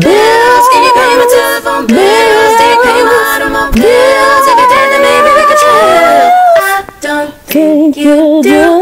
bills? Can you pay my telephone bills? Do you pay my automobile bills? If you did, then maybe we could chill. I don't think you do.